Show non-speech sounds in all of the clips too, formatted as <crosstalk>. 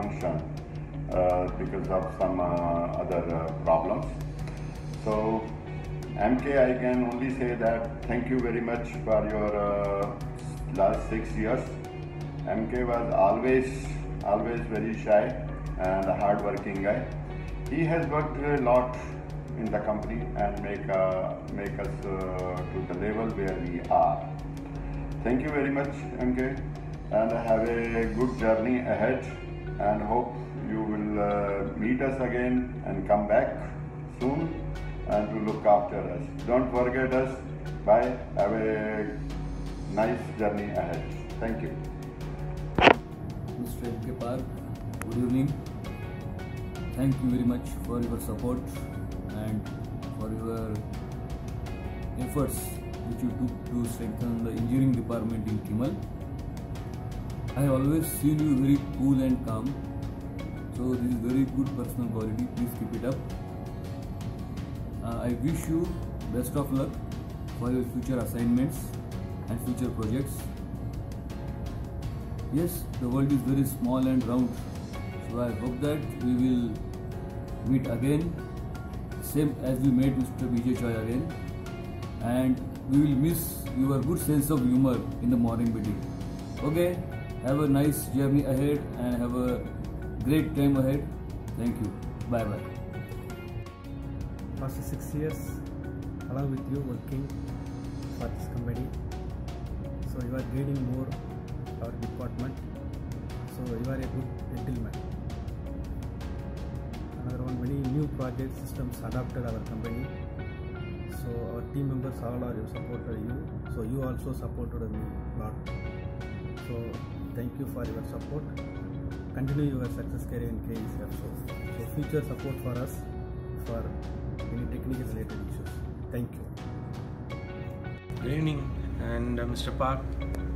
function uh, because of some uh, other uh, problems. So, MK, I can only say that thank you very much for your last six years. MK was always, always very shy and a hard-working guy. He has worked a lot in the company and make uh, make us uh, to the level where we are. Thank you very much, MK, and have a good journey ahead. And hope you will uh, meet us again and come back soon and to look after us. Don't forget us. Bye. Have a nice journey ahead. Thank you. Mr. M.K. Park, good evening. Thank you very much for your support and for your efforts which you took to strengthen the engineering department in Kimal. I always seen you very cool and calm. So this is very good personal quality. Please keep it up. Uh, I wish you best of luck for your future assignments and future projects. Yes, the world is very small and round. So I hope that we will meet again, same as we met Mr. Vijay Choi again. And we will miss your good sense of humor in the morning meeting. Okay, have a nice journey ahead and have a great time ahead. Thank you. Bye bye. past six years along with you working for this company. So you are gaining more our department. So you are a good gentleman. Another one, many new project systems adopted our company. So our team members all are supported you. So you also supported me a lot. So thank you for your support. Continue your success career in KECF. So, so future support for us for any technical related issues. Thank you. Good evening, and uh, Mr. Park,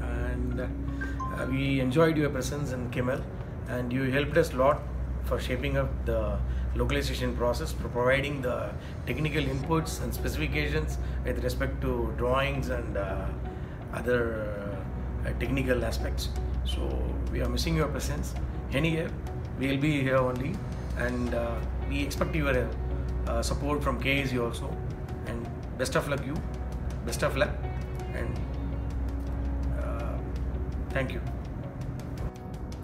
and uh, we enjoyed your presence in Kimmel, and you helped us a lot for shaping up the localization process, for providing the technical inputs and specifications with respect to drawings and uh, other uh, technical aspects. So we are missing your presence. Anyway, we will be here only, and uh, we expect your uh, support from KSU also. And best of luck, you. Best of luck, and uh, thank you.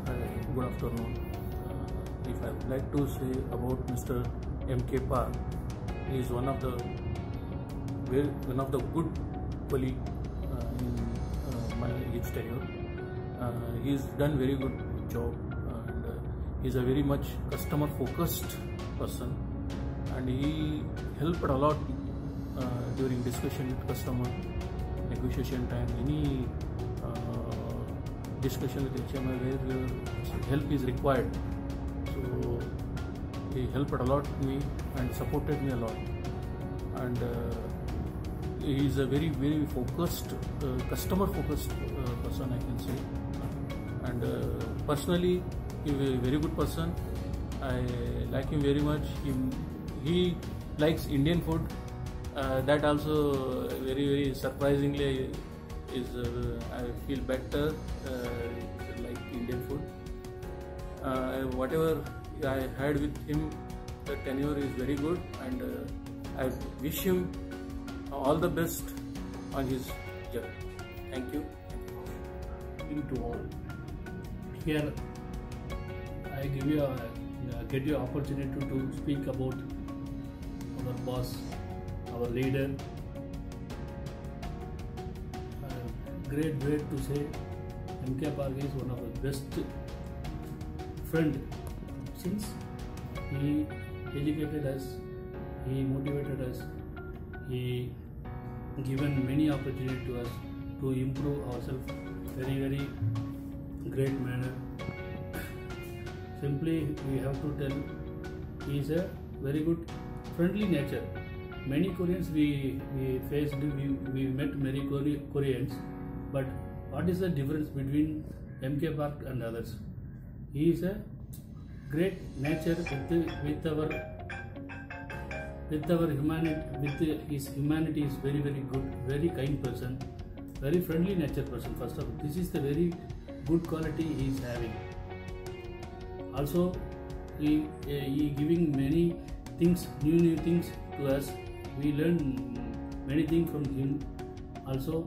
Hi, good afternoon. Uh, if I would like to say about Mr. M.K. Park, he is one of the one of the good colleague uh, in uh, my his tenure. Uh, he has done very good job and uh, he is a very much customer focused person and he helped a lot uh, during discussion with customer negotiation time any discussion with HMI where uh, help is required. So he helped a lot me and supported me a lot. And uh, he is a very very focused, uh, customer focused person I can say. And uh, personally, he is a very good person. I like him very much. He, he likes Indian food. Uh, that also very very surprisingly is uh, I feel better uh, like Indian food. Uh, whatever I had with him, the tenure is very good, and I wish him all the best on his journey. Thank you. to all. Here, I give you a, uh, get you opportunity to speak about our boss, our leader. Great, way to say, MK Park is one of the best friend since he educated us, he motivated us, he given many opportunity to us to improve ourselves very very great manner. Simply we have to tell he is a very good friendly nature. Many koreans we we faced we, we met many Kore- koreans but what is the difference between mk park and others? He is a great nature with, with our with our humanity with his humanity is very very good very kind person very friendly nature person first of all. This is the very good quality he is having Also, he uh, he giving many things, new new things to us. We learn many things from him. Also,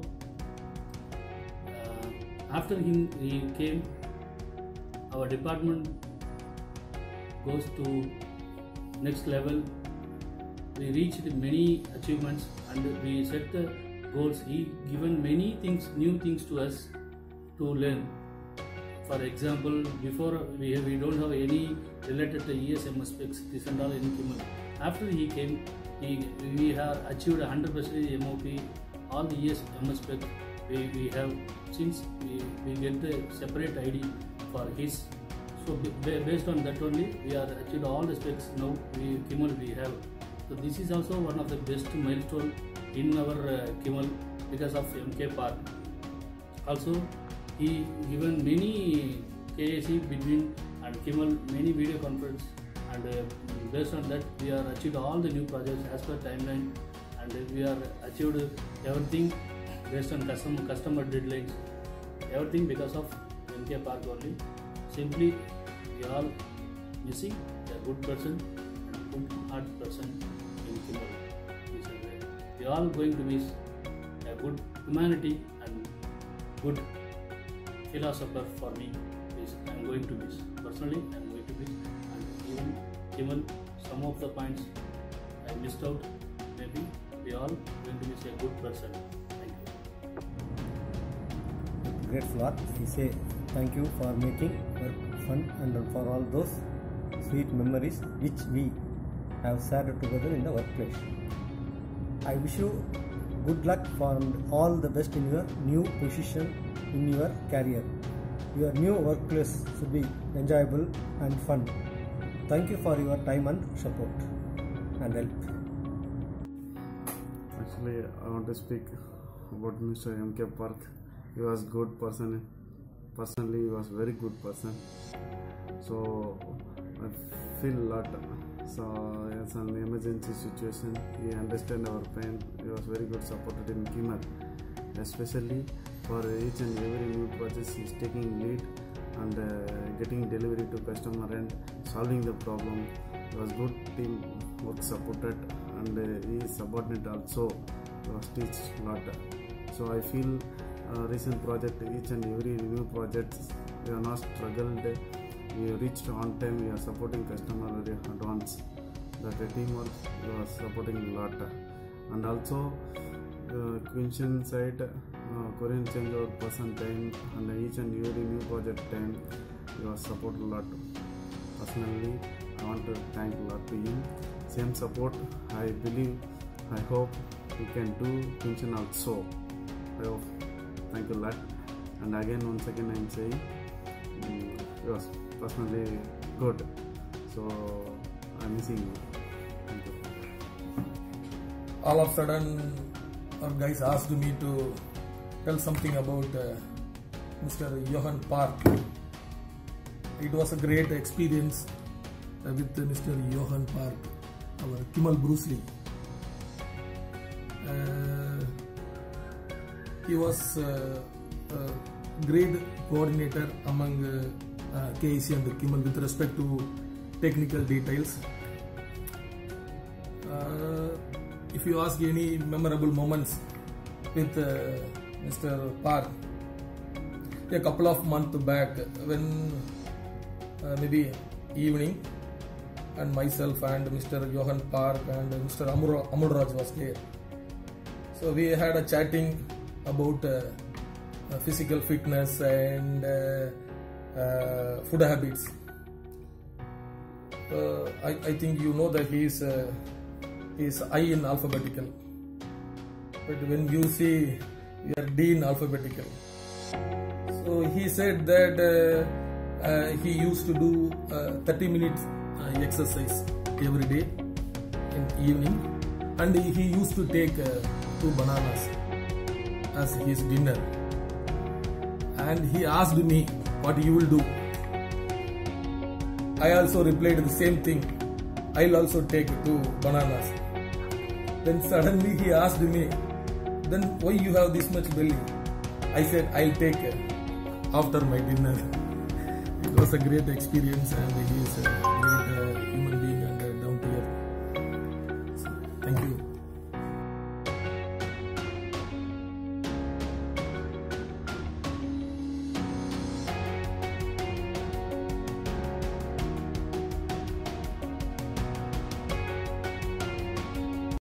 uh, after him he came, our department goes to next level. We reached many achievements and we set the goals. He given many things, new things to us to learn. For example, before we, we don't have any related to ESMS specs, this and. After he came, we have achieved 100% MOP, all the ESMS spec we, we have since we, get the separate ID for his. So ba- based on that only, we are achieved all the specs now. We Kimmel we have. So this is also one of the best milestone in our uh, because of MK Park. Also, he given many KAC between and Kimmel many video conference. And uh, based on that we are achieved all the new projects as per timeline. And we are achieved everything based on customer customer deadlines. Everything because of MK Park only. Simply we all missing a good person and good heart person in This we all going to miss a good humanity and good philosopher for me is I'm going to miss. Personally, I'm going to miss. And even even some of the points I missed out, maybe we all going to miss a good person. Thank you. great floor. We say thank you for making fun and for all those sweet memories which we have shared together in the workplace. I wish you good luck for all the best in your new position in your career. Your new workplace should be enjoyable and fun. Thank you for your time and support and help. Actually, I want to speak about Mr. M.K. Park. He was good person. Personally, he was very good person. So I feel lot. So it's an emergency situation. He understand our pain. He was very good supported in Kimmel, especially for each and every new project. He's taking lead and uh, getting delivery to customer and solving the problem. Was good team work supported and uh, he is subordinate also was teach lot. So I feel uh, recent project each and every new projects we are not struggled. We reached on time. We are supporting customer very advance. That the teamwork was supporting a lot. And also uh, Quinchen side uh, Korean changeover person time and each and every new project time you was support a lot. Personally I want to thank a lot to him. Same support I believe I hope we can do Quinchen also. I hope thank you a lot. And again once again I'm saying um, was personally good so I'm missing you all of a sudden our guys asked me to tell something about uh, Mr. Yohan Park. It was a great experience uh, with uh, Mr. Yohan Park, our Kimmel Bruce Lee. Uh, he was uh, a great coordinator among uh, uh, KEC and Kimmel with respect to technical details. Uh, if you ask any memorable moments with uh, Mr. Park, a couple of months back when uh, maybe evening and myself and Mr. Yohan Park and Mr. Amur, Amulraj was there. So we had a chatting about uh, uh, physical fitness and uh, food habits. Uh, I, I think you know that he is uh, he is I in alphabetical, but when you see you are D in alphabetical. So he said that uh, uh, he used to do uh, 30 minutes exercise every day in evening, and he used to take two bananas as his dinner. And he asked me what you will do. I also replied the same thing. I'll also take two bananas. Then suddenly he asked me, then why you have this much belly? I said, I'll take it after my dinner. <laughs> It was a great experience and he is uh,